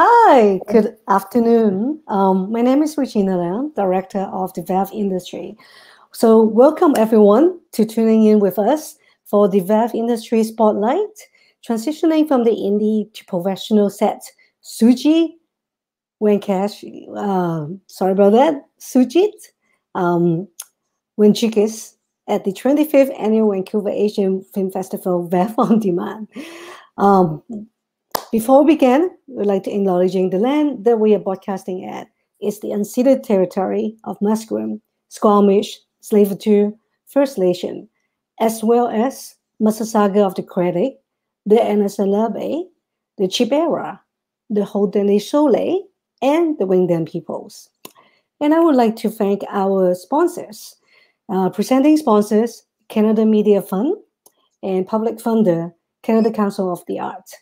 Hi, good afternoon. Um, my name is Regina Liang, Director of the VAFF industry. So welcome everyone to tuning in with us for the VAFF industry spotlight, transitioning from the indie to professional set. Suji Wenkash, uh, sorry about that, Sujit um, Wenchikis at the 25th Annual Vancouver Asian Film Festival VAFF on Demand. Um, before we begin, we'd like to acknowledge the land that we are broadcasting at is the unceded territory of Musqueam, Squamish, Tsleil-Waututh, First Nation, as well as Mississauga of the Credit, the Anishinaabe, the Chippewa, the Haudenosaunee, and the Wendat peoples. And I would like to thank our sponsors, uh, presenting sponsors, Canada Media Fund, and public funder, Canada Council of the Arts.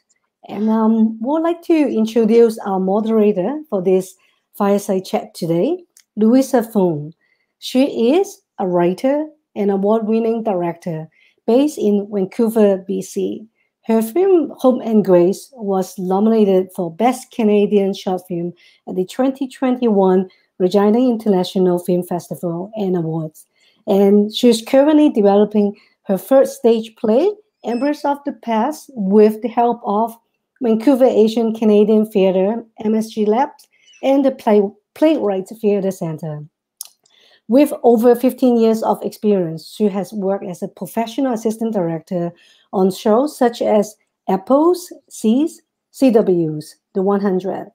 And um, we'd like to introduce our moderator for this fireside chat today, Louisa Fung. She is a writer and award-winning director based in Vancouver, BC. Her film Home and Grace was nominated for Best Canadian Short Film at the 2021 Regina International Film Festival and Awards. And she's currently developing her first stage play, Embers of the Past, with the help of Vancouver Asian Canadian Theatre, MSG Labs, and the Play, Playwrights Theatre Center. With over 15 years of experience, she has worked as a professional assistant director on shows such as Apples, C's, CW's, The 100,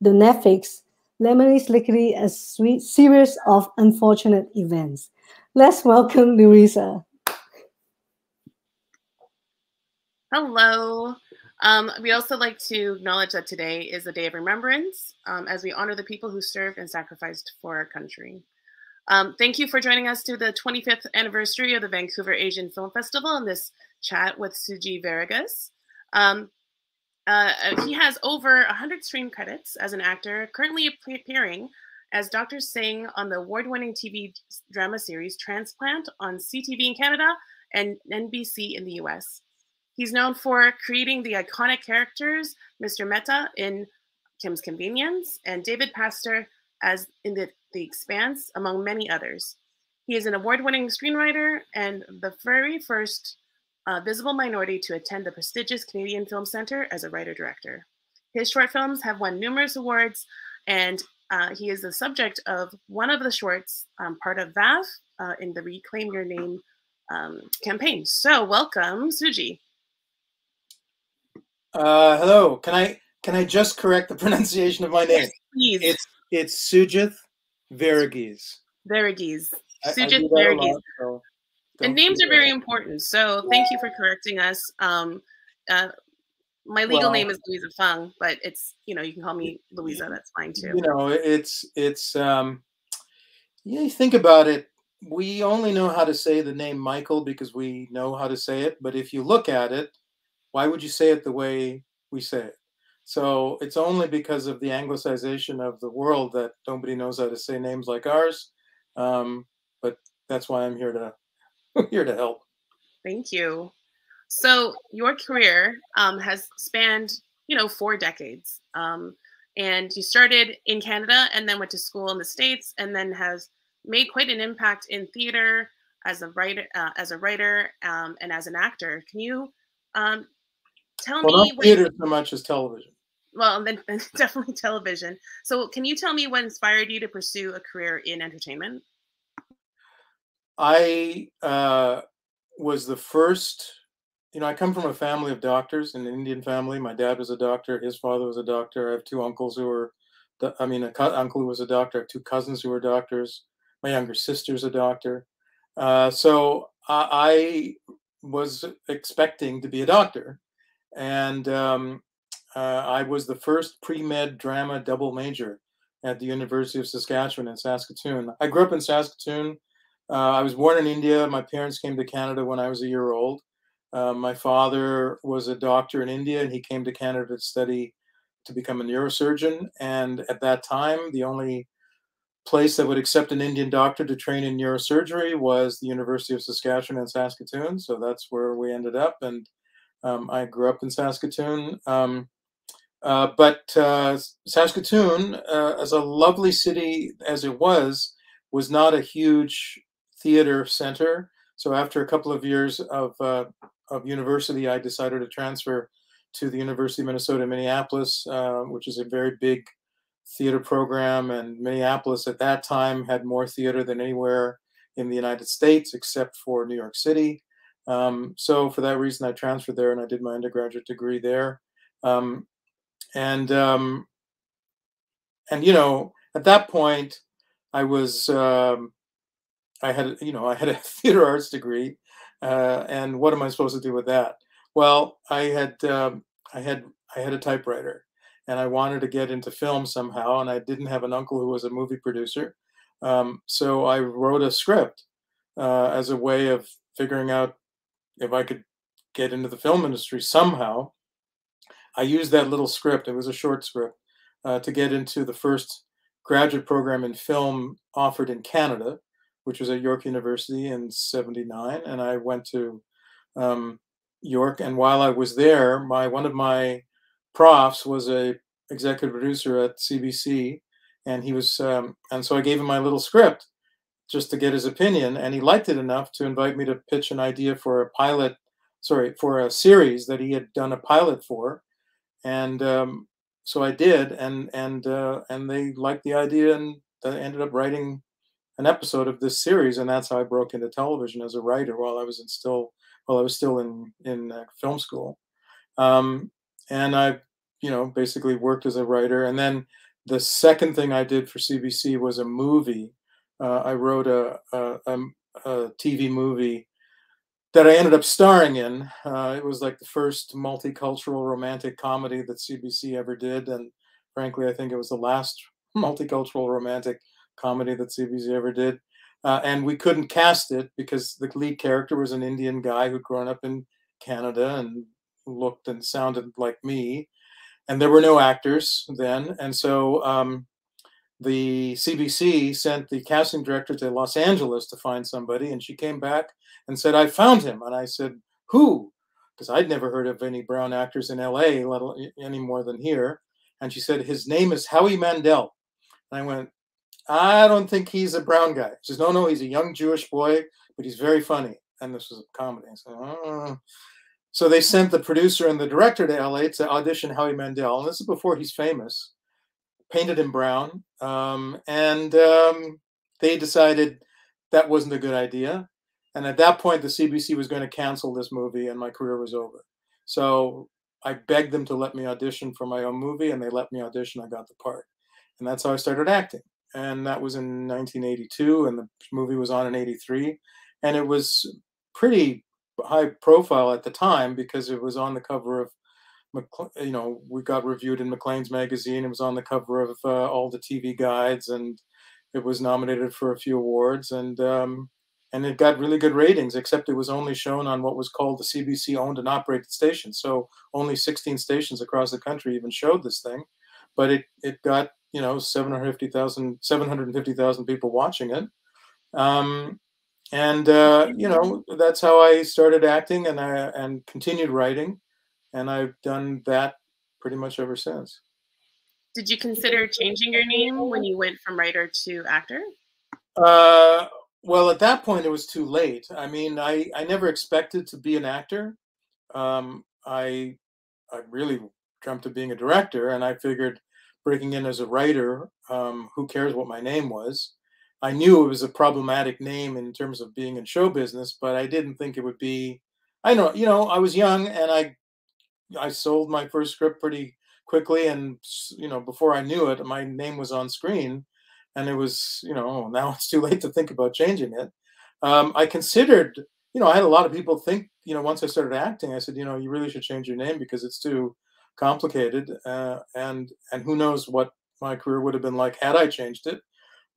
the Netflix, Lemony Snickety, a sweet series of unfortunate events. Let's welcome Louisa. Hello. Um, we also like to acknowledge that today is a day of remembrance um, as we honor the people who served and sacrificed for our country. Um, thank you for joining us to the 25th anniversary of the Vancouver Asian Film Festival and this chat with Suji Veragas. Um, uh, he has over 100 stream credits as an actor, currently appearing as Dr. Singh on the award-winning TV drama series Transplant on CTV in Canada and NBC in the US. He's known for creating the iconic characters Mr. Mehta in Kim's Convenience and David Pastor as in the, the Expanse, among many others. He is an award-winning screenwriter and the very first uh, visible minority to attend the prestigious Canadian Film Center as a writer-director. His short films have won numerous awards, and uh, he is the subject of one of the shorts, um, part of VAFF, uh, in the Reclaim Your Name um, campaign. So welcome, Suji. Uh, hello. Can I can I just correct the pronunciation of my name? Yes, it's it's Sugith Varughese. Varughese. Sugith Varughese. So and names are very important. So thank you for correcting us. Um, uh, my legal well, name is Louisa Fung, but it's you know you can call me Louisa. That's fine too. You know, it's it's um, you think about it. We only know how to say the name Michael because we know how to say it. But if you look at it, why would you say it the way we say it? So it's only because of the anglicization of the world that nobody knows how to say names like ours. Um, but that's why I'm here to here to help. Thank you. So your career um, has spanned, you know, four decades, um, and you started in Canada and then went to school in the states, and then has made quite an impact in theater as a writer, uh, as a writer, um, and as an actor. Can you um, tell well, me not theater so much as television. Well, then definitely television. So, can you tell me what inspired you to pursue a career in entertainment? I uh, was the first. You know, I come from a family of doctors, an Indian family. My dad was a doctor. His father was a doctor. I have two uncles who were, I mean, a uncle who was a doctor. I have two cousins who were doctors. My younger sister's a doctor. Uh, so I, I was expecting to be a doctor and um, uh, I was the first pre-med drama double major at the University of Saskatchewan in Saskatoon. I grew up in Saskatoon. Uh, I was born in India. My parents came to Canada when I was a year old. Uh, my father was a doctor in India, and he came to Canada to study to become a neurosurgeon. And at that time, the only place that would accept an Indian doctor to train in neurosurgery was the University of Saskatchewan in Saskatoon. So that's where we ended up. And um, I grew up in Saskatoon. Um, Uh, but uh, Saskatoon, uh, as a lovely city as it was, was not a huge theater center. So after a couple of years of uh, of university, I decided to transfer to the University of Minnesota Minneapolis, uh, which is a very big theater program. And Minneapolis at that time had more theater than anywhere in the United States except for New York City. Um, so for that reason, I transferred there and I did my undergraduate degree there. Um, and um, and you know, at that point, I was um, I had you know I had a theater arts degree, uh, and what am I supposed to do with that? Well, I had um, I had I had a typewriter, and I wanted to get into film somehow, and I didn't have an uncle who was a movie producer, um, so I wrote a script uh, as a way of figuring out if I could get into the film industry somehow. I used that little script, it was a short script, uh, to get into the first graduate program in film offered in Canada, which was at York University in 79. And I went to um, York. And while I was there, my one of my profs was a executive producer at CBC. And he was, um, and so I gave him my little script just to get his opinion. And he liked it enough to invite me to pitch an idea for a pilot, sorry, for a series that he had done a pilot for. And um, so I did, and and uh, and they liked the idea, and I ended up writing an episode of this series, and that's how I broke into television as a writer while I was in still while I was still in in uh, film school. Um, and I, you know, basically worked as a writer, and then the second thing I did for CBC was a movie uh, I wrote a, a, a, TV movie that I ended up starring in. Uh, it was like the first multicultural romantic comedy that CBC ever did, and frankly, I think it was the last multicultural romantic comedy that CBC ever did. Uh, and we couldn't cast it because the lead character was an Indian guy who'd grown up in Canada and looked and sounded like me. And there were no actors then. And so um, the CBC sent the casting director to Los Angeles to find somebody, and she came back and said, "I found him." And I said, "Who?" Because I'd never heard of any brown actors in LA, any more than here. And she said, "His name is Howie Mandel." And I went, "I don't think he's a brown guy." She says, "No, no, he's a young Jewish boy, but he's very funny." And this was a comedy. Oh. So they sent the producer and the director to LA to audition Howie Mandel, and this is before he's famous painted in brown, um, and um, they decided that wasn't a good idea. And at that point, the CBC was going to cancel this movie, and my career was over. So I begged them to let me audition for my own movie, and they let me audition. I got the part, and that's how I started acting. And that was in 1982, and the movie was on in '83, and it was pretty high profile at the time because it was on the cover of you know, we got reviewed in Maclean's magazine. It was on the cover of uh, all the TV guides, and it was nominated for a few awards, and um, and it got really good ratings. Except it was only shown on what was called the CBC owned and operated station. So only 16 stations across the country even showed this thing, but it it got you know 750,000 750,000 people watching it. Um, and uh, you know that's how I started acting, and I and continued writing and I've done that pretty much ever since. Did you consider changing your name when you went from writer to actor? Uh, well, at that point, it was too late. I mean, I, I never expected to be an actor. Um, I I really dreamt of being a director, and I figured breaking in as a writer, um, who cares what my name was? I knew it was a problematic name in terms of being in show business, but I didn't think it would be. I know, you know, I was young and I I sold my first script pretty quickly, and you know, before I knew it, my name was on screen, and it was, you know, now it's too late to think about changing it. Um, I considered, you know, I had a lot of people think, you know, once I started acting, I said, you know, you really should change your name because it's too complicated, uh, and and who knows what my career would have been like had I changed it.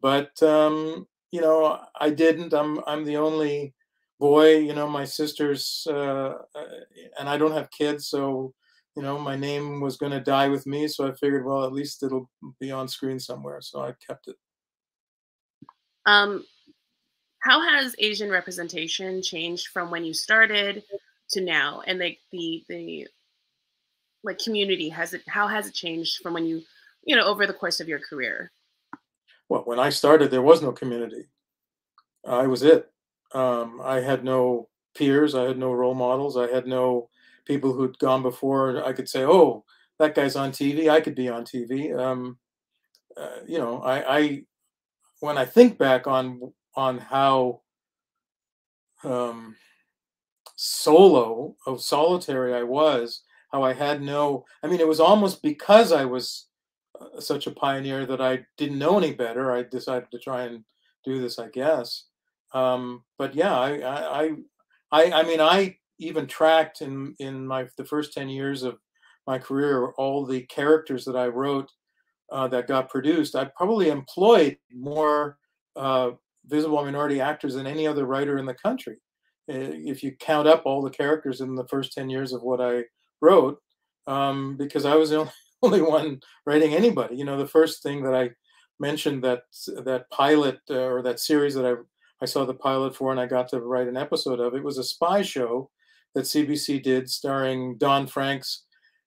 But um, you know, I didn't. I'm I'm the only boy, you know, my sister's, uh, uh, and I don't have kids, so you know, my name was going to die with me. So I figured, well, at least it'll be on screen somewhere. So I kept it. Um, how has Asian representation changed from when you started to now, and like the the like community has it how has it changed from when you you know over the course of your career well when i started there was no community i was it um, i had no peers i had no role models i had no people who'd gone before i could say oh that guy's on tv i could be on tv um, uh, you know I, I when i think back on on how um, solo of solitary I was, how I had no, I mean, it was almost because I was uh, such a pioneer that I didn't know any better. I decided to try and do this, I guess. Um, but yeah, I, I, I, I mean, I even tracked in in my the first ten years of my career all the characters that I wrote uh, that got produced. I probably employed more uh, visible minority actors than any other writer in the country. If you count up all the characters in the first 10 years of what I wrote, um, because I was the only only one writing anybody. You know, the first thing that I mentioned that that pilot uh, or that series that I I saw the pilot for and I got to write an episode of it It was a spy show that CBC did starring Don Francks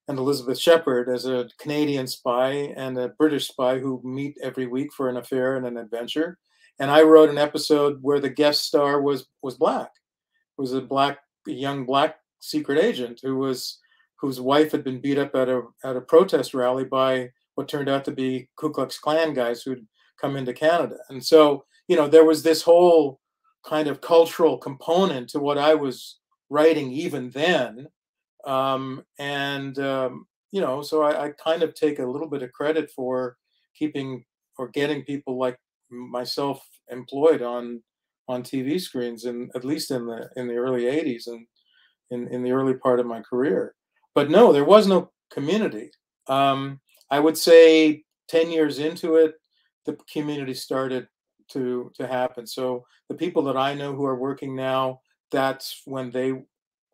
and Elizabeth Shepherd as a Canadian spy and a British spy who meet every week for an affair and an adventure and I wrote an episode where the guest star was was black. It was a black a young black secret agent who was whose wife had been beat up at a at a protest rally by what turned out to be Ku Klux Klan guys who'd come into Canada. And so, you know, there was this whole kind of cultural component to what I was writing even then. Um, and um, you know, so I, I kind of take a little bit of credit for keeping or getting people like myself employed on on TV screens, and at least in the in the early '80s and in in the early part of my career. But no, there was no community. Um, I would say ten years into it, the community started to to happen. So the people that I know who are working now, that's when they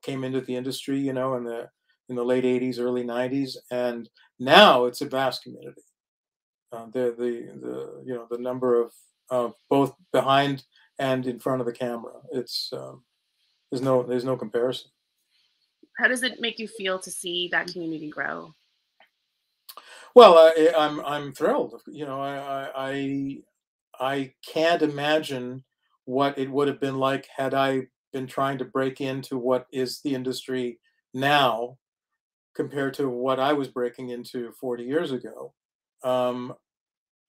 came into the industry, you know, in the in the late 80s, early 90s, and now it's a vast community. Uh, the the the you know the number of uh, both behind and in front of the camera. It's um, there's no there's no comparison. How does it make you feel to see that community grow? Well, I, am I'm, I'm thrilled. You know, I, I I can't imagine what it would have been like had I been trying to break into what is the industry now compared to what I was breaking into 40 years ago. Um,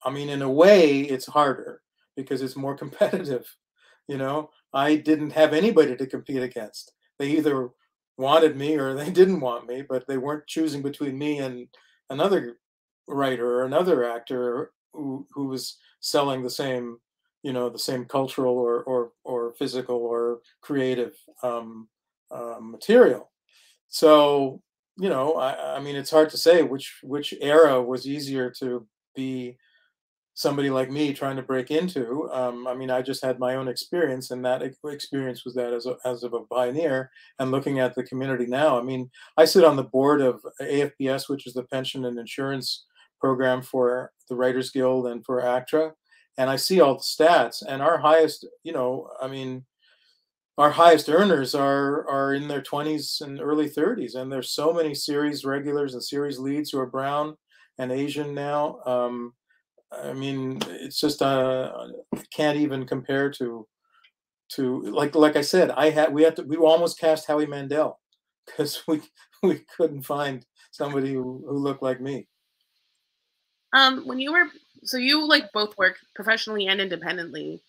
I mean, in a way, it's harder because it's more competitive. You know, I didn't have anybody to compete against. They either wanted me or they didn't want me, but they weren't choosing between me and another writer or another actor who, who was selling the same, you know, the same cultural or or, or physical or creative um, uh, material. So, you know, I, I mean, it's hard to say which which era was easier to be somebody like me trying to break into. Um, I mean, I just had my own experience, and that experience was that as, a, as of a pioneer. And looking at the community now, I mean, I sit on the board of AFBS, which is the pension and insurance program for the Writers Guild and for ACTRA, and I see all the stats. And our highest, you know, I mean, our highest earners are are in their 20s and early 30s, and there's so many series regulars and series leads who are brown and Asian now. Um, I mean, it's just uh, can't even compare to to like like I said, I had we had to we almost cast Howie Mandel because we we couldn't find somebody who, who looked like me. Um, when you were so you like both work professionally and independently,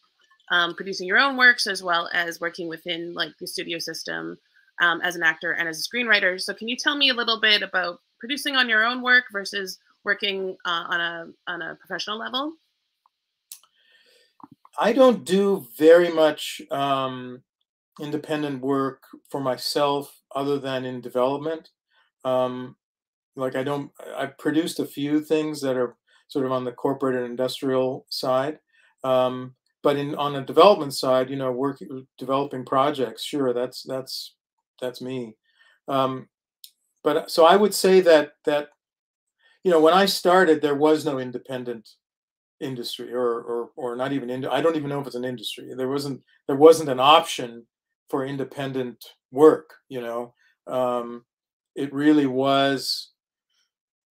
um, producing your own works as well as working within like the studio system um, as an actor and as a screenwriter. So can you tell me a little bit about producing on your own work versus working uh, on a on a professional level? I don't do very much um, independent work for myself other than in development. Um, like I don't, I've produced a few things that are sort of on the corporate and industrial side. Um, but in on the development side, you know, working developing projects, sure, that's that's that's me. Um, but so I would say that that you know, when I started, there was no independent industry, or or or not even in. I don't even know if it's an industry. There wasn't there wasn't an option for independent work. You know, um, it really was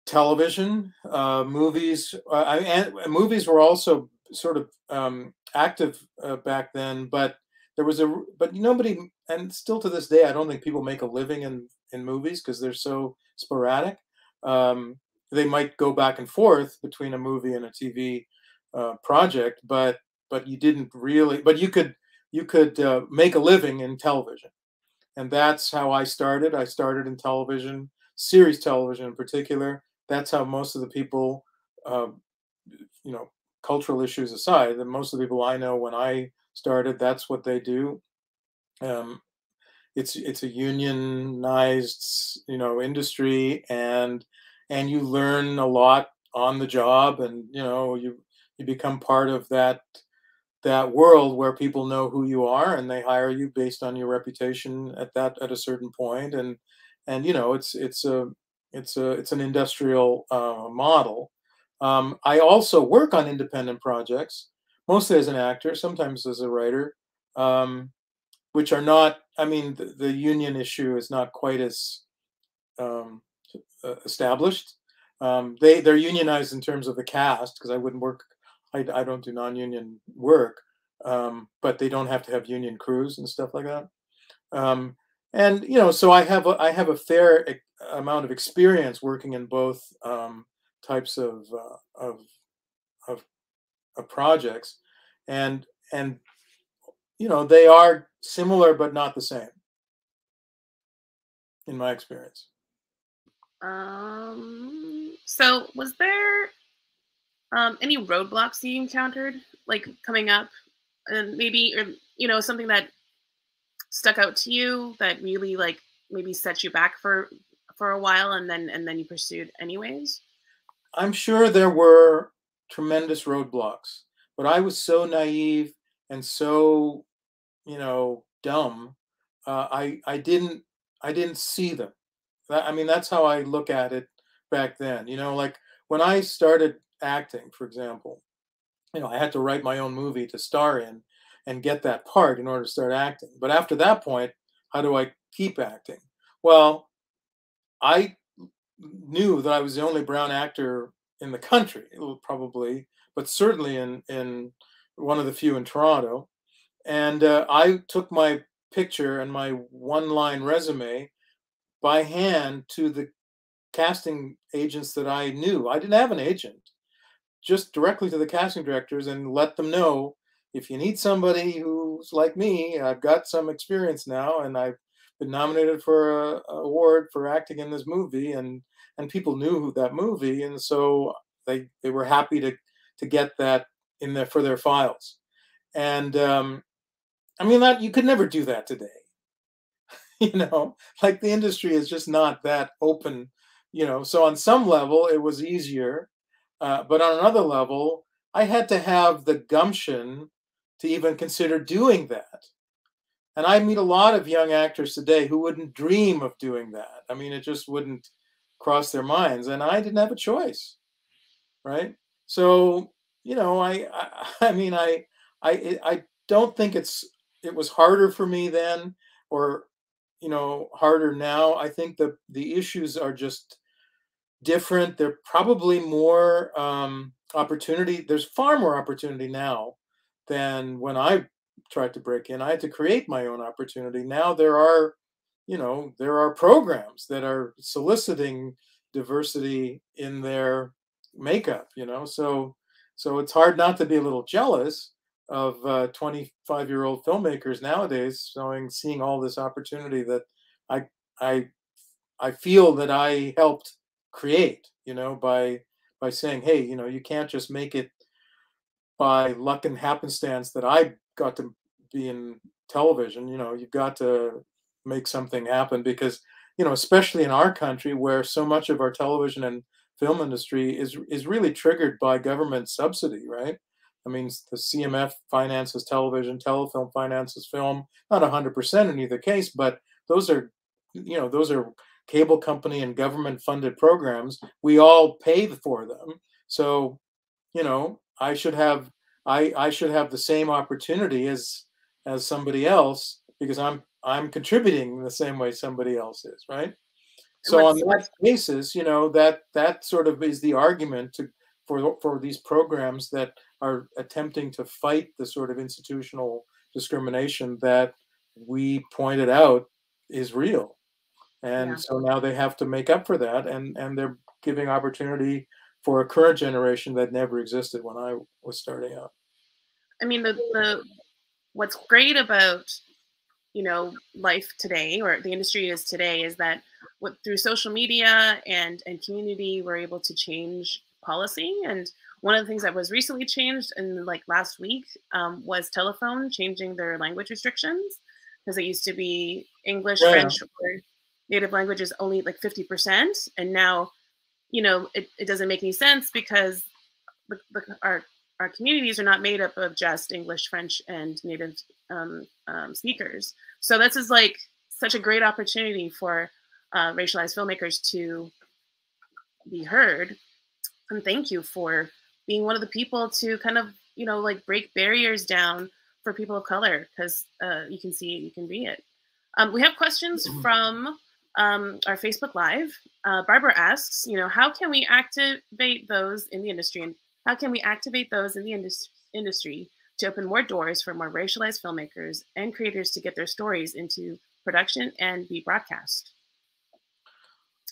television, uh, movies. Uh, and movies were also sort of um, active uh, back then, but there was a but nobody and still to this day i don't think people make a living in in movies because they're so sporadic um, they might go back and forth between a movie and a tv uh, project but but you didn't really but you could you could uh, make a living in television and that's how i started i started in television series television in particular that's how most of the people uh, you know cultural issues aside that most of the people i know when i started. That's what they do. Um, it's it's a unionized you know industry and and you learn a lot on the job and you know you you become part of that that world where people know who you are and they hire you based on your reputation at that at a certain point and and you know it's it's a it's a it's an industrial uh, model um, i also work on independent projects mostly as an actor, sometimes as a writer, um, which are not. I mean, the, the, union issue is not quite as um, established. Um, they they're unionized in terms of the cast because I wouldn't work. I, I don't do non-union work, um, but they don't have to have union crews and stuff like that. Um, and you know, so I have a, I have a fair amount of experience working in both um, types of uh, of of of projects and and you know they are similar but not the same. In my experience. Um so was there um any roadblocks you encountered like coming up? And maybe or you know something that stuck out to you that really like maybe set you back for for a while and then and then you pursued anyways i'm sure there were tremendous roadblocks but I was so naive and so, you know, dumb. Uh, I I didn't I didn't see them. I mean, that's how I look at it back then. You know, like when I started acting, for example, you know, I had to write my own movie to star in and get that part in order to start acting. But after that point, how do I keep acting? Well, I knew that I was the only brown actor in the country, probably, but certainly in in one of the few in Toronto. And uh, I took my picture and my one line resume by hand to the casting agents that I knew. I didn't have an agent, just directly to the casting directors and let them know if you need somebody who's like me, I've got some experience now and I've been nominated for a, a award for acting in this movie and and people knew that movie and so they they were happy to to get that in there for their files. And um, I mean that you could never do that today. you know, like the industry is just not that open. You know, so on some level it was easier, uh, but on another level, I had to have the gumption to even consider doing that. And I meet a lot of young actors today who wouldn't dream of doing that. I mean, it just wouldn't cross their minds, and I didn't have a choice, right? So you know, I, I, I mean, I, I, I don't think it's it was harder for me then, or you know, harder now. I think the the issues are just different. They're probably more um, opportunity. There's far more opportunity now than when I tried to break in. I had to create my own opportunity. Now there are, you know, there are programs that are soliciting diversity in their makeup. You know, so so it's hard not to be a little jealous of 25 uh, year old filmmakers nowadays showing seeing all this opportunity that I I I feel that I helped create, you know, by by saying, hey, you know, you can't just make it by luck and happenstance that I got to be in television. You know, you've got to make something happen because, you know, especially in our country where so much of our television and film industry is is really triggered by government subsidy, right? I mean, the CMF finances television, telefilm finances film, not 100% in either case, but those are, you know, those are cable company and government funded programs. We all pay for them. So, you know, I should have I I should have the same opportunity as as somebody else because I'm I'm contributing the same way somebody else is, right? So on that basis, you know that that sort of is the argument to for for these programs that are attempting to fight the sort of institutional discrimination that we pointed out is real and yeah. so now they have to make up for that and and they're giving opportunity for a current generation that never existed when i was starting out i mean the the what's great about you know life today or the industry is today is that what through social media and and community we're able to change policy and one of the things that was recently changed in like last week um, was Telefilm changing their language restrictions because it used to be english yeah. french or native languages only like 50% and now you know it, it doesn't make any sense because the, the, our our communities are not made up of just english french and native um, um, speakers so this is like such a great opportunity for uh, racialized filmmakers to be heard and thank you for being one of the people to kind of you know like break barriers down for people of color because uh, you can see it you can be it um, we have questions mm-hmm. from um, our Facebook Live. Uh, Barbara asks, you know, how can we activate those in the industry and how can we activate those in the indus- industry to open more doors for more racialized filmmakers and creators to get their stories into production and be broadcast?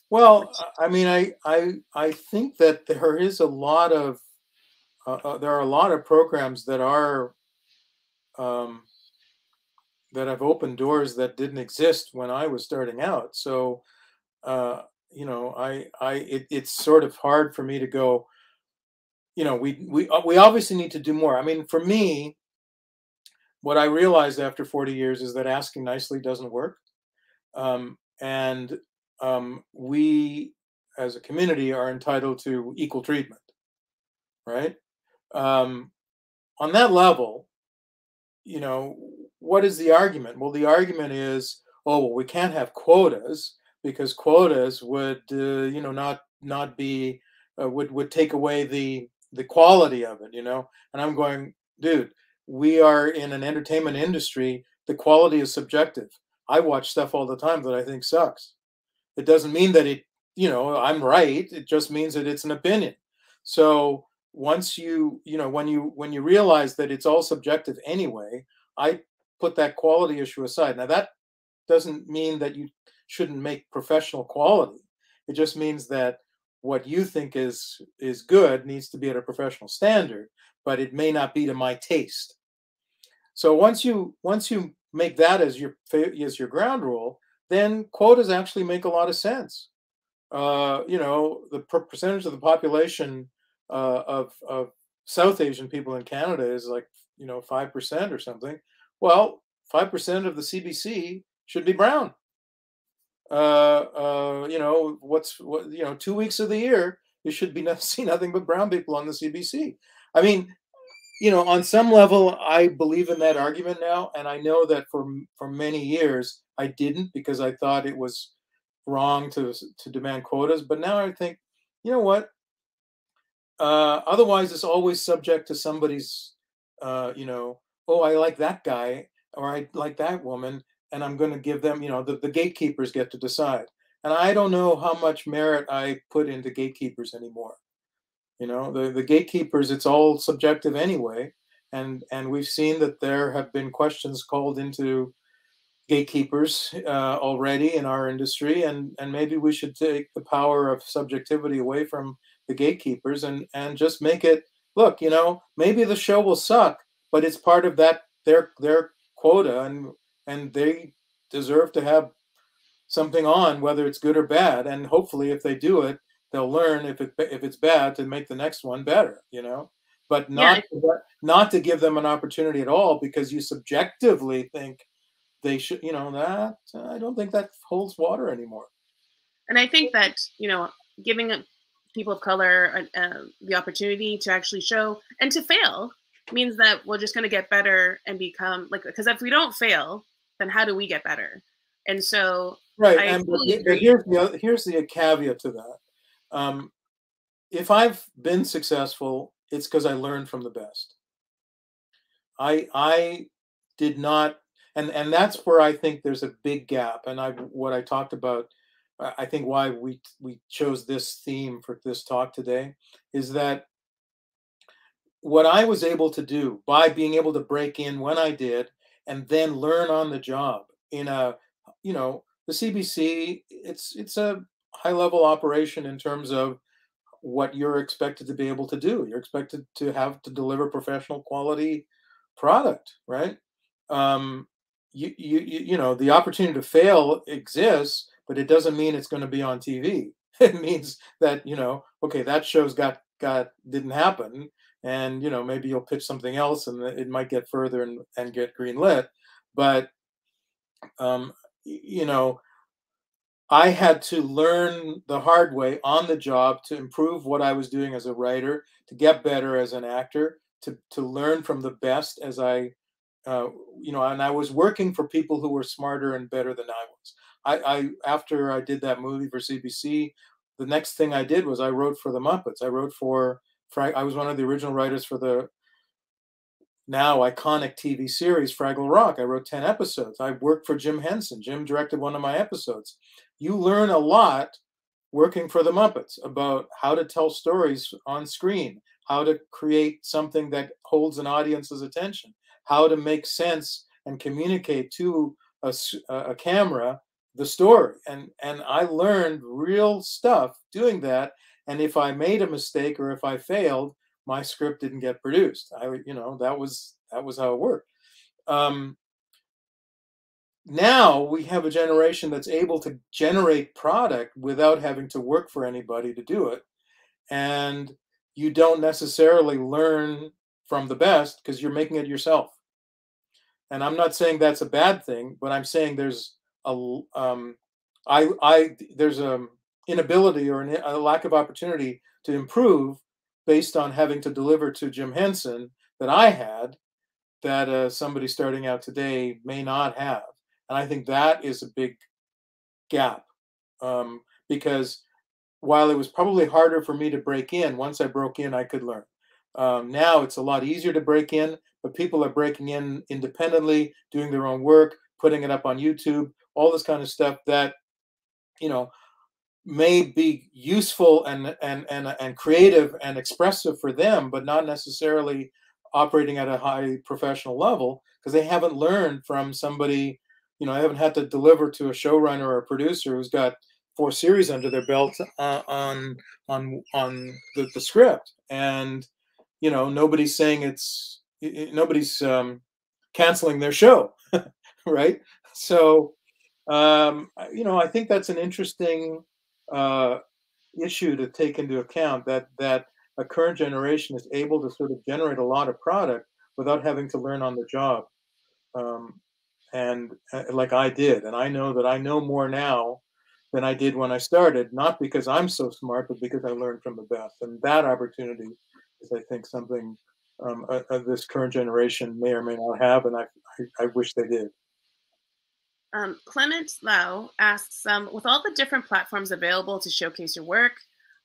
Well, I mean, I I I think that there is a lot of uh, uh, there are a lot of programs that are um, that have opened doors that didn't exist when I was starting out. So, uh, you know, I, I, it, it's sort of hard for me to go. You know, we we uh, we obviously need to do more. I mean, for me, what I realized after 40 years is that asking nicely doesn't work, um, and um, we as a community are entitled to equal treatment, right? Um, on that level, you know, what is the argument? Well, the argument is, oh, well, we can't have quotas because quotas would, uh, you know, not not be uh, would would take away the the quality of it, you know. And I'm going, dude, we are in an entertainment industry. The quality is subjective. I watch stuff all the time that I think sucks. It doesn't mean that it, you know, I'm right. It just means that it's an opinion. So once you, you know, when you when you realize that it's all subjective anyway, I put that quality issue aside. Now, that doesn't mean that you shouldn't make professional quality. It just means that what you think is is good needs to be at a professional standard, but it may not be to my taste. So once you once you make that as your as your ground rule, then quotas actually make a lot of sense. Uh, you know, the percentage of the population uh, of of South Asian people in Canada is like you know five percent or something. Well, 5% of the CBC should be brown. Uh, uh, you know, what's what, you know, two weeks of the year, you should be not, see nothing but brown people on the CBC. I mean, you know, on some level, I believe in that argument now, and I know that for for many years I didn't because I thought it was wrong to to demand quotas. But now I think, you know what? Uh, otherwise, it's always subject to somebody's, uh, you know, oh, I like that guy or I like that woman, and I'm going to give them, you know, the, the gatekeepers get to decide. And I don't know how much merit I put into gatekeepers anymore. You know, the, the gatekeepers, it's all subjective anyway. And, and we've seen that there have been questions called into gatekeepers uh, already in our industry. And, and maybe we should take the power of subjectivity away from the gatekeepers and, and just make it look, you know, maybe the show will suck, but it's part of that their their quota and and they deserve to have something on whether it's good or bad and hopefully if they do it they'll learn if it if it's bad to make the next one better you know but not yeah. to, not to give them an opportunity at all because you subjectively think they should you know that i don't think that holds water anymore and i think that you know giving people of color uh, the opportunity to actually show and to fail means that we're just going to get better and become like because if we don't fail then how do we get better? And so right I and totally here's the here's the caveat to that. Um, if i've been successful it's because i learned from the best. I i did not and and that's where i think there's a big gap and i what i talked about I think why we we chose this theme for this talk today is that what I was able to do by being able to break in when I did and then learn on the job in a you know the CBC it's it's a high level operation in terms of what you're expected to be able to do. You're expected to have to deliver professional quality product right? Um you you you know the opportunity to fail exists but it doesn't mean it's going to be on TV it means that you know okay that show's got got didn't happen and you know maybe you'll pitch something else and it might get further and, and get green lit but um, you know i had to learn the hard way on the job to improve what i was doing as a writer to get better as an actor to, to learn from the best as i uh, you know and i was working for people who were smarter and better than i was. I, I after i did that movie for cbc the next thing i did was i wrote for the muppets i wrote for Frank. I was one of the original writers for the now iconic TV series Fraggle Rock. I wrote 10 episodes. I worked for Jim Henson. Jim directed one of my episodes. You learn a lot working for the Muppets about how to tell stories on screen, how to create something that holds an audience's attention, how to make sense and communicate to a, a camera the story. And, and I learned real stuff doing that and if I made a mistake or if I failed, my script didn't get produced. I, you know, that was that was how it worked. Um, now we have a generation that's able to generate product without having to work for anybody to do it, and you don't necessarily learn from the best because you're making it yourself. And I'm not saying that's a bad thing, but I'm saying there's a um, I I there's a inability or a lack of opportunity to improve based on having to deliver to Jim Henson that I had that uh, somebody starting out today may not have. And I think that is a big gap um, because while it was probably harder for me to break in, once I broke in, I could learn. Um, now it's a lot easier to break in, but people are breaking in independently, doing their own work, putting it up on YouTube, all this kind of stuff that, you know, may be useful and and and and creative and expressive for them, but not necessarily operating at a high professional level because they haven't learned from somebody. You know, I haven't had to deliver to a showrunner or a producer who's got four series under their belt uh, on on on the, the script, and you know, nobody's saying it's nobody's um, canceling their show, right? So, um, you know, I think that's an interesting uh, issue to take into account that that a current generation is able to sort of generate a lot of product without having to learn on the job. Um, and uh, like i did and i know that i know more now than i did when i started not because i'm so smart but because i learned from the best. And that opportunity is i think something um, uh, uh, this current generation may or may not have and I, I, I wish they did um, Clement Lau asks, um, with all the different platforms available to showcase your work,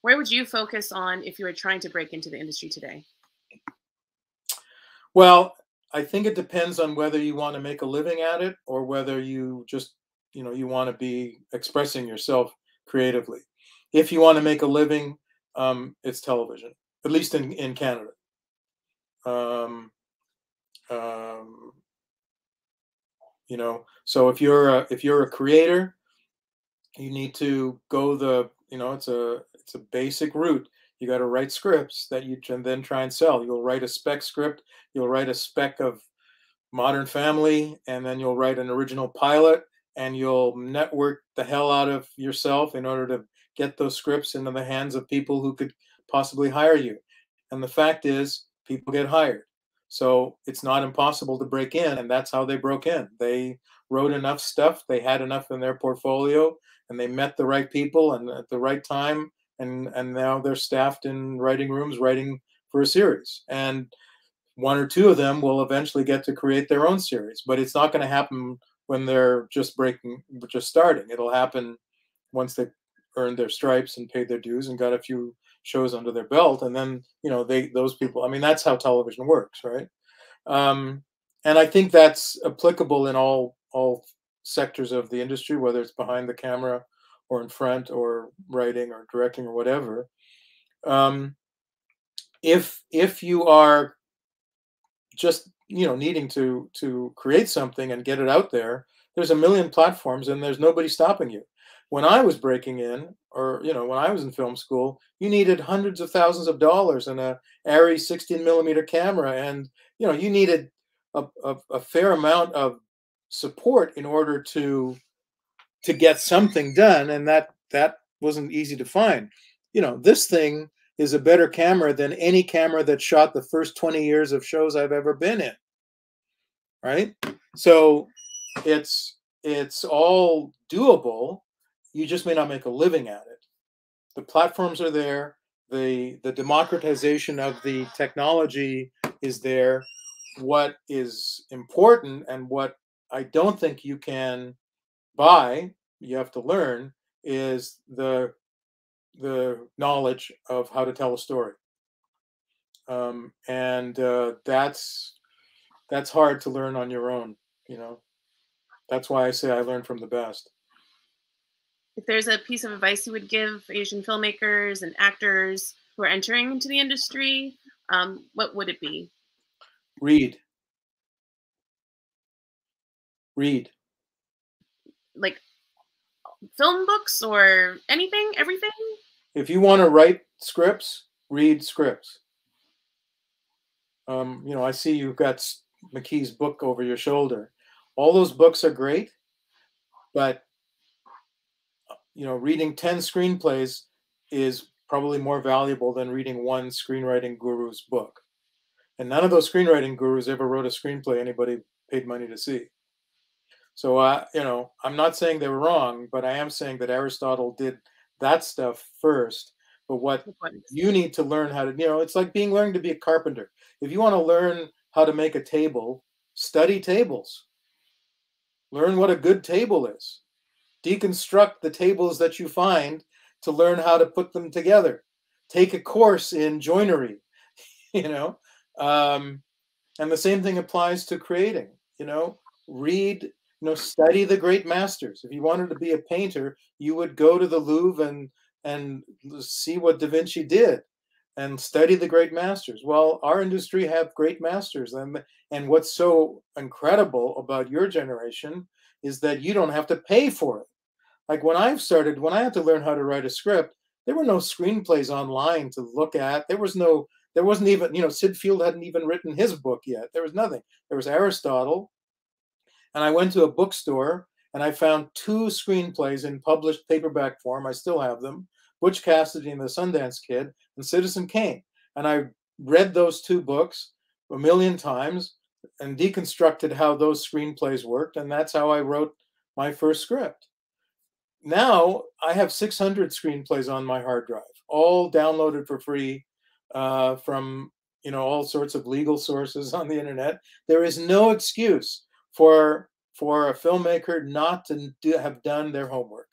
where would you focus on if you were trying to break into the industry today? Well, I think it depends on whether you want to make a living at it or whether you just, you know, you want to be expressing yourself creatively. If you want to make a living, um, it's television, at least in, in Canada. Um, um, you know? So if you're a, if you're a creator you need to go the you know it's a it's a basic route. You got to write scripts that you can then try and sell. You'll write a spec script you'll write a spec of modern family and then you'll write an original pilot and you'll network the hell out of yourself in order to get those scripts into the hands of people who could possibly hire you. And the fact is people get hired so it's not impossible to break in, and that's how they broke in. They wrote enough stuff, they had enough in their portfolio, and they met the right people and at the right time, and and now they're staffed in writing rooms writing for a series. And one or two of them will eventually get to create their own series, but it's not going to happen when they're just breaking, just starting. It'll happen once they earned their stripes and paid their dues and got a few shows under their belt and then you know they those people i mean that's how television works right um, and i think that's applicable in all all sectors of the industry whether it's behind the camera or in front or writing or directing or whatever. Um, if if you are just you know needing to to create something and get it out there, there's a million platforms and there's nobody stopping you. When I was breaking in, or you know, when I was in film school, you needed hundreds of thousands of dollars and a ARRI 16 millimeter camera, and you know, you needed a, a, a fair amount of support in order to to get something done, and that that wasn't easy to find. You know, this thing is a better camera than any camera that shot the first 20 years of shows I've ever been in. Right? So it's it's all doable. You just may not make a living at it. The platforms are there. The the democratization of the technology is there. What is important and what I don't think you can buy, you have to learn, is the the knowledge of how to tell a story. Um, and uh, that's that's hard to learn on your own, you know. That's why I say I learn from the best. If there's a piece of advice you would give Asian filmmakers and actors who are entering into the industry, um, what would it be? Read. Read. Like film books or anything, everything? If you want to write scripts, read scripts. Um, you know, I see you've got McKee's book over your shoulder. All those books are great, but you know, reading 10 screenplays is probably more valuable than reading one screenwriting guru's book. And none of those screenwriting gurus ever wrote a screenplay anybody paid money to see. So, uh, you know, I'm not saying they were wrong, but I am saying that Aristotle did that stuff first. But what you need to learn how to, you know, it's like being learning to be a carpenter. If you want to learn how to make a table, study tables. Learn what a good table is. Deconstruct the tables that you find to learn how to put them together. Take a course in joinery, you know. Um, and the same thing applies to creating, you know. Read you know, study the great masters. If you wanted to be a painter, you would go to the Louvre and and see what Da Vinci did and study the great masters. Well, our industry have great masters and and what's so incredible about your generation is that you don't have to pay for it. Like when I've started, when I had to learn how to write a script, there were no screenplays online to look at. There was no there wasn't even, you know, Syd Field hadn't even written his book yet. There was nothing. There was Aristotle and I went to a bookstore and I found two screenplays in published paperback form. I still have them Butch Cassidy and the Sundance Kid and Citizen Kane. And I read those two books a million times and deconstructed how those screenplays worked. And that's how I wrote my first script. Now I have 600 screenplays on my hard drive, all downloaded for free uh, from you know all sorts of legal sources on the internet. There is no excuse for for a filmmaker not to do, have done their homework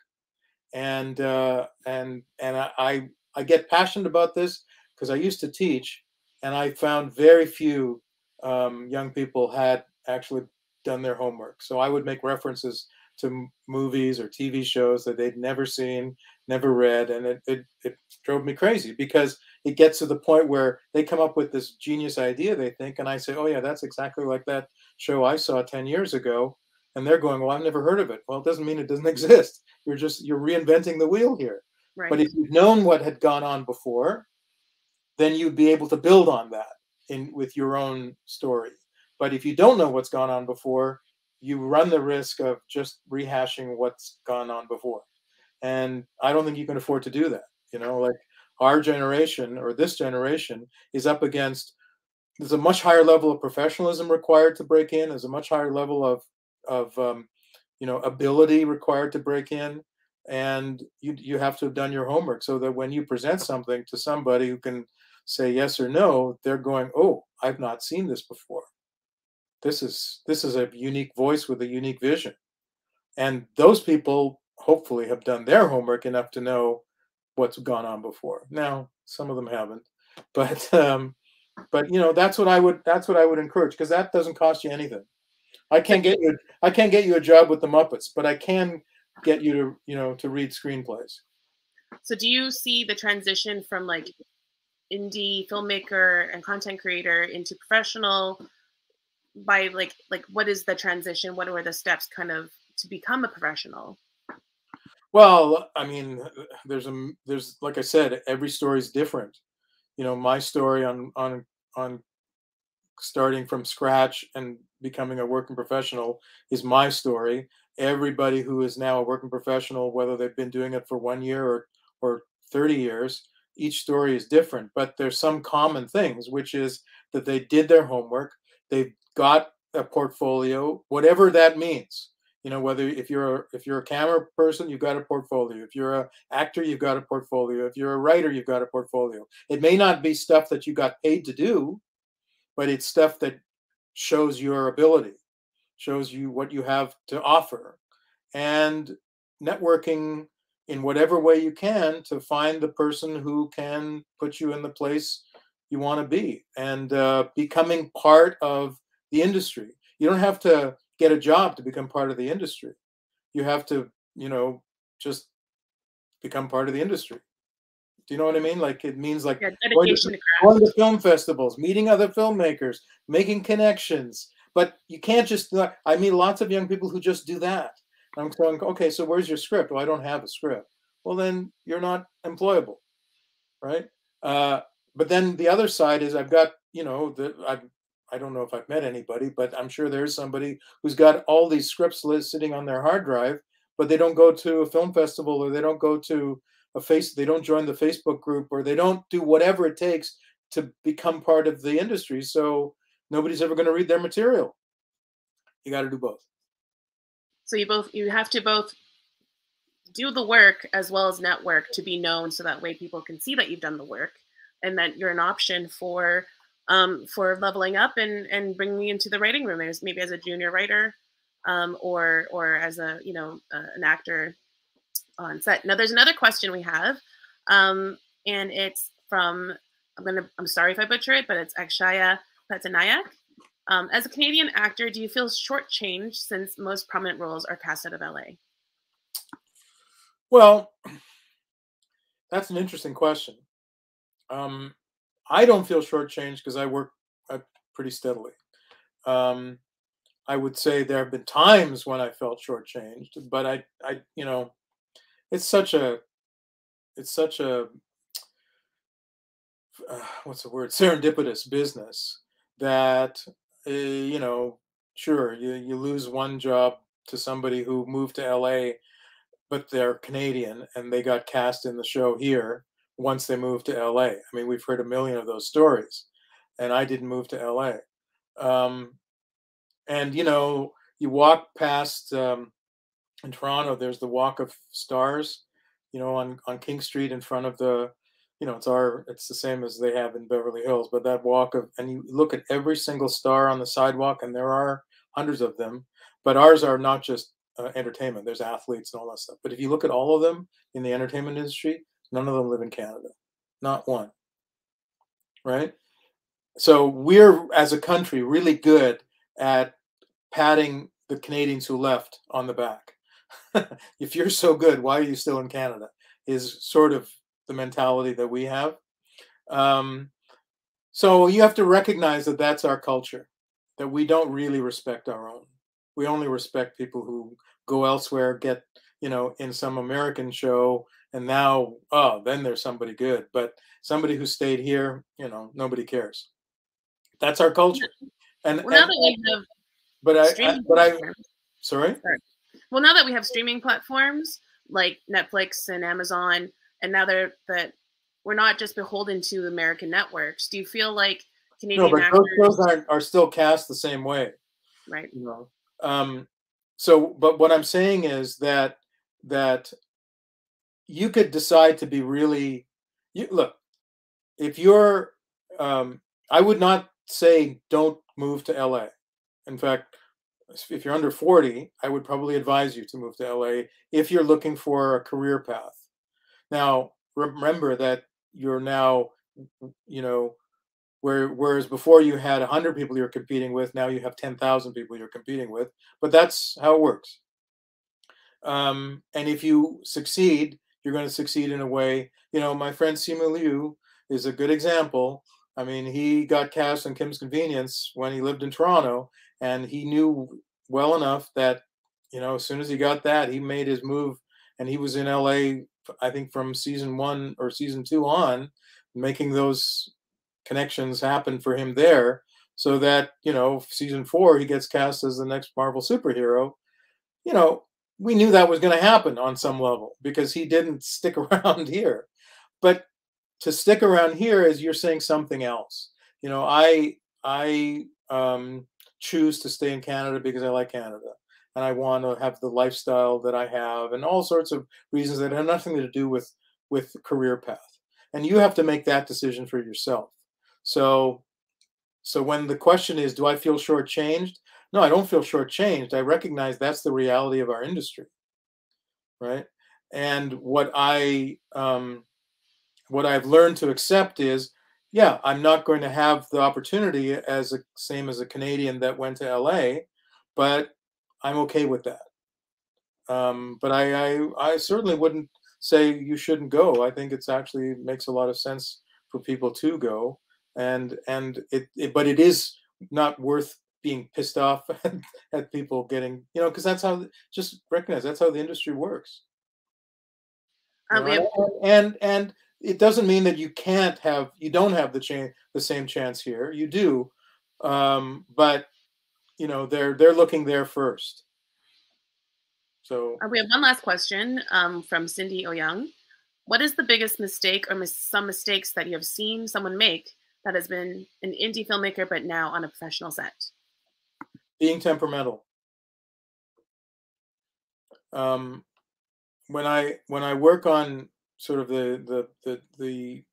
and uh, and and I I get passionate about this because I used to teach and I found very few um, young people had actually done their homework so I would make references to movies or TV shows that they'd never seen, never read, and it, it, it drove me crazy because it gets to the point where they come up with this genius idea they think, and I say, oh yeah, that's exactly like that show I saw 10 years ago. And they're going, well, I've never heard of it. Well, it doesn't mean it doesn't exist. You're just, you're reinventing the wheel here. Right. But if you'd known what had gone on before, then you'd be able to build on that in with your own story. But if you don't know what's gone on before, you run the risk of just rehashing what's gone on before. And I don't think you can afford to do that. You know, like our generation or this generation is up against there's a much higher level of professionalism required to break in. There's a much higher level of of um, you know ability required to break in, and you you have to have done your homework so that when you present something to somebody who can say yes or no, they're going, oh, I've not seen this before. This is this is a unique voice with a unique vision, and those people hopefully have done their homework enough to know what's gone on before. Now, some of them haven't, but um, but you know that's what I would that's what I would encourage because that doesn't cost you anything. I can't get you I can't get you a job with the Muppets, but I can get you to you know to read screenplays. So do you see the transition from like indie filmmaker and content creator into professional by like like what is the transition? What are the steps kind of to become a professional? Well, I mean, there's a there's like I said, every story is different. You know, my story on on on starting from scratch and becoming a working professional is my story. Everybody who is now a working professional, whether they've been doing it for one year or or 30 years, each story is different. But there's some common things, which is that they did their homework, they've got a portfolio, whatever that means. You know, whether if you're a, if you're a camera person, you've got a portfolio. If you're a actor, you've got a portfolio. If you're a writer, you've got a portfolio. It may not be stuff that you got paid to do, but it's stuff that shows your ability, shows you what you have to offer, and networking in whatever way you can to find the person who can put you in the place you want to be and uh, becoming part of the industry. You don't have to get a job to become part of the industry. You have to, you know, just become part of the industry. Do you know what I mean? Like it means like Yeah, going, to, to going to film festivals, meeting other filmmakers, making connections. But you can't just. I meet lots of young people who just do that. I'm going, okay, so where's your script? Well, I don't have a script. Well, then you're not employable, right? Uh, but then the other side is I've got, you know, the I I don't know if I've met anybody, but I'm sure there's somebody who's got all these scripts sitting on their hard drive, but they don't go to a film festival or they don't go to a face, they don't join the Facebook group or they don't do whatever it takes to become part of the industry. So nobody's ever going to read their material. You got to do both. So you both you have to both do the work as well as network to be known, so that way people can see that you've done the work and that you're an option for um, for leveling up and and bringing into the writing room. As maybe as a junior writer, um, or or as a you know uh, an actor on set. Now there's another question we have, um, and it's from I'm gonna I'm sorry if I butcher it, but it's Akshaya Patanayak. Um, as a Canadian actor, do you feel shortchanged since most prominent roles are cast out of LA? Well, that's an interesting question. Um, I don't feel shortchanged because I work uh, pretty steadily. Um, I would say there have been times when I felt shortchanged, but I, I, you know, it's such a, it's such a, uh, what's the word, serendipitous business that, uh, you know, sure, you, you lose one job to somebody who moved to LA but they're Canadian and they got cast in the show here once they moved to LA. I mean, we've heard a million of those stories, and I didn't move to LA. Um, and you know, you walk past um, in Toronto. There's the Walk of Stars, you know, on on King Street in front of the, you know, it's our it's the same as they have in Beverly Hills. But that walk of and you look at every single star on the sidewalk, and there are hundreds of them. But ours are not just uh, entertainment. There's athletes and all that stuff. But if you look at all of them in the entertainment industry, none of them live in Canada. Not one. Right? So we're, as a country, really good at patting the Canadians who left on the back. if you're so good, why are you still in Canada? Is sort of the mentality that we have. Um, so you have to recognize that that's our culture, that we don't really respect our own we only respect people who go elsewhere, get you know in some American show, and now oh then there's somebody good. But somebody who stayed here, you know, nobody cares. That's our culture. And, Well, now that we have but I, I but I platforms, sorry. well, now that we have streaming platforms like Netflix and Amazon, and now they're that we're not just beholden to American networks. Do you feel like Canadian No, but actors, those shows are, are still cast the same way. right? you know um so but what i'm saying is that that you could decide to be really you look if you're um i would not say don't move to la in fact if you're under 40 i would probably advise you to move to la if you're looking for a career path now remember that you're now you know where whereas before you had 100 people you're competing with now you have 10,000 people you're competing with but that's how it works um, and if you succeed, you're going to succeed in a way. You know, my friend Simu Liu is a good example. I mean, he got cast in Kim's Convenience when he lived in Toronto, and he knew well enough that, you know, as soon as he got that, he made his move, and he was in LA, I think, from season one or season two on, making those connections happen for him there, so that you know, season four he gets cast as the next Marvel superhero. You know, we knew that was going to happen on some level because he didn't stick around here. But to stick around here is you're saying something else. You know, I I um, choose to stay in Canada because I like Canada and I want to have the lifestyle that I have and all sorts of reasons that have nothing to do with with career path. And you have to make that decision for yourself. So so when the question is, do I feel shortchanged? No, I don't feel shortchanged. I recognize that's the reality of our industry, right? And what I um, what I've learned to accept is, yeah, I'm not going to have the opportunity as a same as a Canadian that went to LA, but I'm okay with that. Um, but I, I, I certainly wouldn't say you shouldn't go. I think it's actually makes a lot of sense for people to go, and and it, it but it is not worth being pissed off at, at people getting you know because that's how just recognize that's how the industry works. Have- and and it doesn't mean that you can't have you don't have the chance the same chance here you do um, but you know they're they're looking there first. So uh, we have one last question um, from cindy oyoung. What is the biggest mistake or mis- some mistakes that you have seen someone make that has been an indie filmmaker but now on a professional set? Being temperamental. Um, when i when i work on sort of the the the, the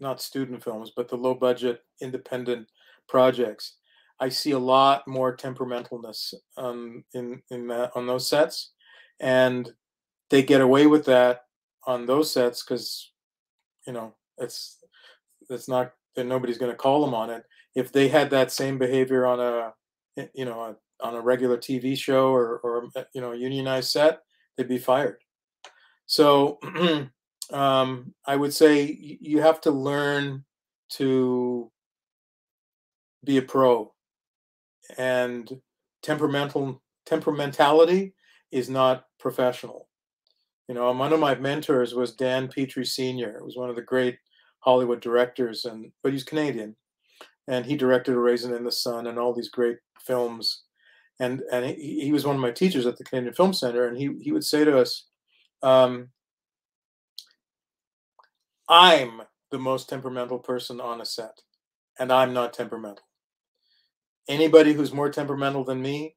not student films, but the low budget independent projects, I see a lot more temperamentalness um, in in that on those sets, and they get away with that on those sets because you know it's it's not that nobody's going to call them on it. If they had that same behavior on a you know a, on a regular TV show or or you know unionized set, they'd be fired. So um, I would say you have to learn to be a pro, and temperamental temperamentality is not professional. You know, one of my mentors was Dan Petrie Sr. It was one of the great Hollywood directors, and but he's Canadian, and he directed A Raisin in the Sun and all these great films. And and he, he was one of my teachers at the Canadian Film Center, and he he would say to us, um, I'm the most temperamental person on a set, and I'm not temperamental. Anybody who's more temperamental than me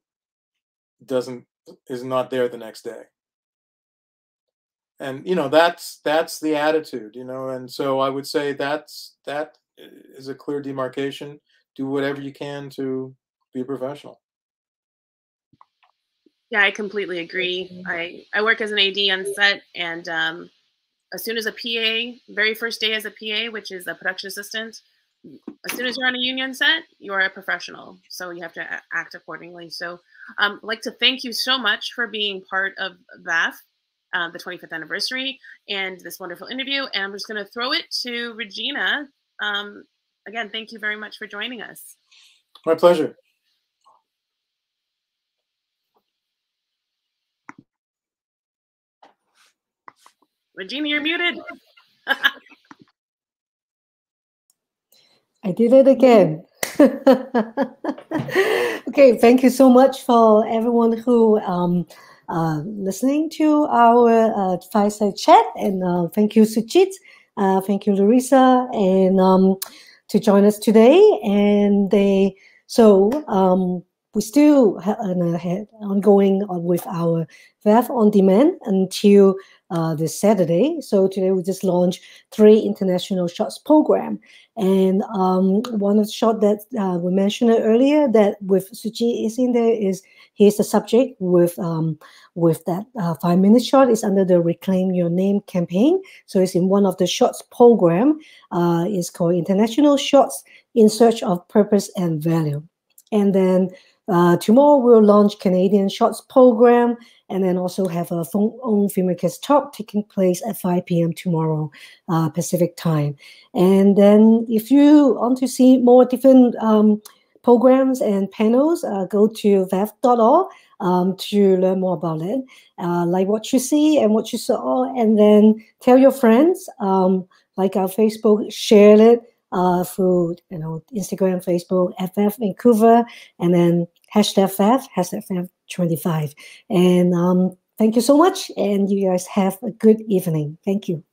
doesn't is not there the next day. And you know that's that's the attitude, you know, and so I would say that's that is a clear demarcation. Do whatever you can to be a professional. Yeah, I completely agree. I I work as an AD on set, and um, as soon as a PA, very first day as a PA, which is a production assistant, as soon as you're on a union set, you are a professional. So you have to act accordingly. So um, I'd like to thank you so much for being part of VAFF, uh, the 25th anniversary, and this wonderful interview. And I'm just going to throw it to Regina. Um, again, thank you very much for joining us. My pleasure. Regina, you're muted. I did it again. okay, thank you so much for everyone who um, uh, listening to our uh, fireside chat, and uh, thank you, Sugith, uh, thank you, Larissa, and um, to join us today. And they so um, we still have an ongoing with our VAFF on demand until uh, this Saturday. So today we just launched three international shots program. And um, one of the shot that uh, we mentioned earlier that with Sugith is in there is here's the subject with um, with that uh, five minute shot is under the Reclaim Your Name campaign. So it's in one of the shots program. Uh, it's called International Shots in Search of Purpose and Value. And then uh, tomorrow we'll launch Canadian Shots program and then also have a phone own filmmakers talk taking place at 5 p.m. tomorrow uh, Pacific time. And then if you want to see more different um, programs and panels, uh, go to vaff.org um, to learn more about it. Uh, like what you see and what you saw, and then tell your friends, um, like our Facebook, share it uh, through you know Instagram, Facebook, FF Vancouver, and then hashtag FF, hashtag FF25. And um, thank you so much, and you guys have a good evening. Thank you.